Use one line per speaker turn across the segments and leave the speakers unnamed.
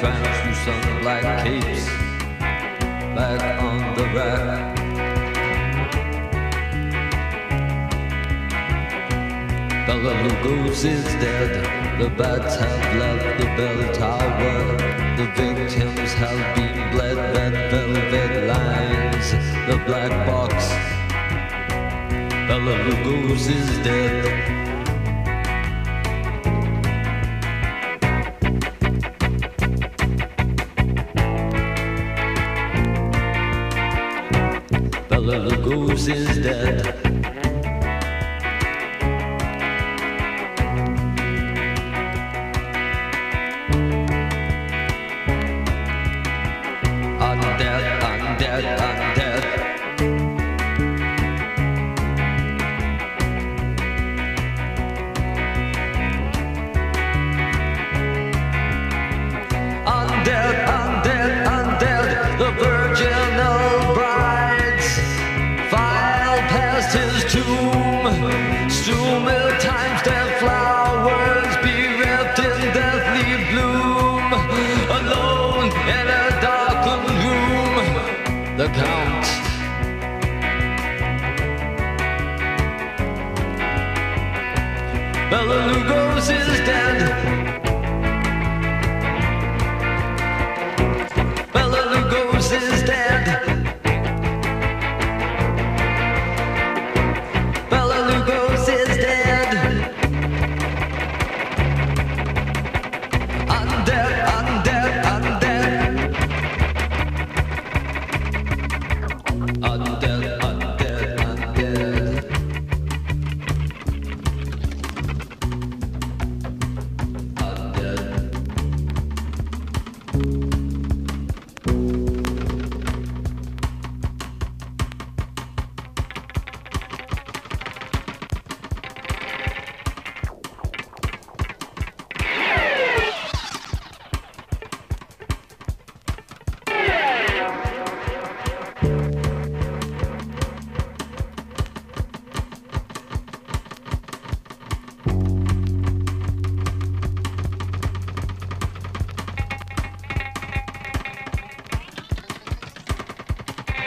translucent black capes back on the rack. Bella Lugos is dead. The bats have left the bell tower. The victims have been bled. That velvet lines the black box. Bella Lugos is dead. roses dead. Bela is dead.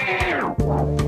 Yeah.